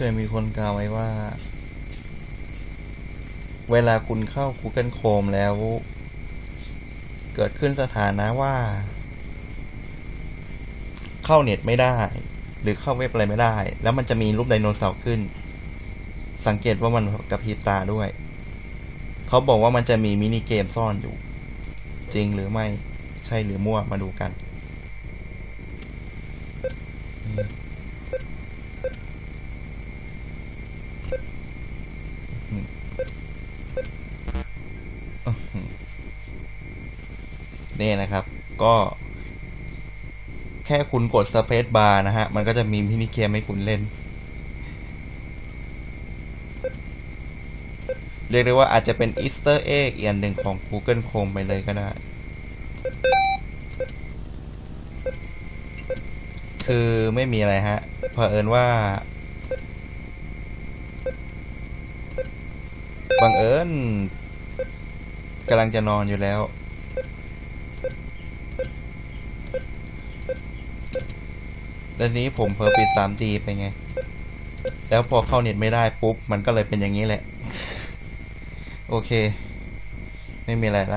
เคยมีคนกล่าวไว้ว่า เวลาคุณเข้า Google Chrome แล้ว เกิดขึ้นสถานะว่า เข้าเน็ตไม่ได้ หรือเข้าเว็บอะไรไม่ได้ แล้วมันจะมีรูปไดโนเสาร์ขึ้น สังเกตว่ามันกระพริบตาด้วย เขาบอกว่ามันจะมีมินิเกมซ่อนอยู่ จริงหรือไม่ใช่หรือมั่วมาดูกัน นี่นะครับ ก็แค่คุณกด Space Bar นะฮะ มันก็จะมีมินิเกมให้คุณเล่น เรียกได้ว่าอาจจะเป็น Easter egg อีกอันหนึ่งของ Google Chrome ไปเลยก็ได้ คือไม่มีอะไรฮะเผอิญว่า บังเอิญกำลังจะนอนอยู่แล้วแล้วนี้ผมเพอปิด 3G ไปไง แล้วพอเข้าเน็ตไม่ได้ปุ๊บ มันก็เลยเป็นอย่างนี้แหละ โอเค ไม่มีอะไรละ